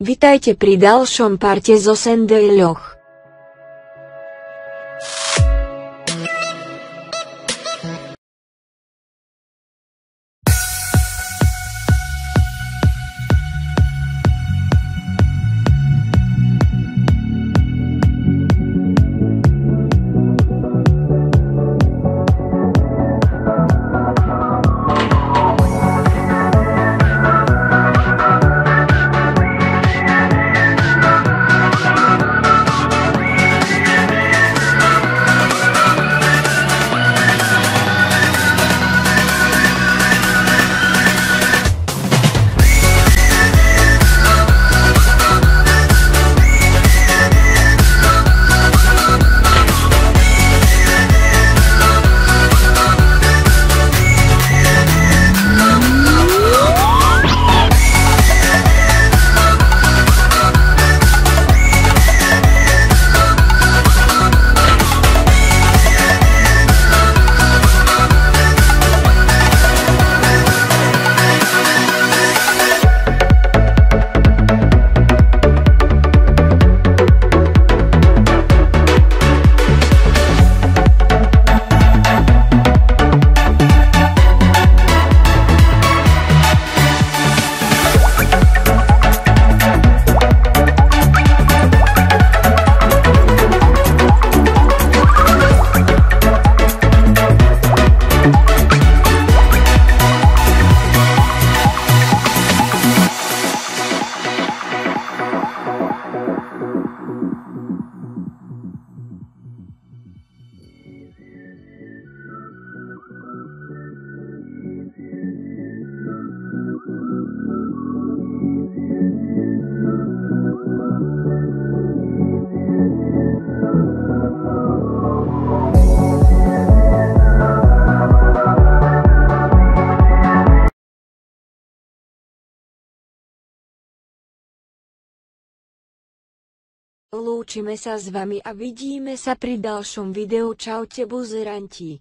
Vitajte pri ďalšom parte zo Sendejľoch. Lúčime sa s vami a vidíme sa pri ďalšom videu. Čaute buzeranti.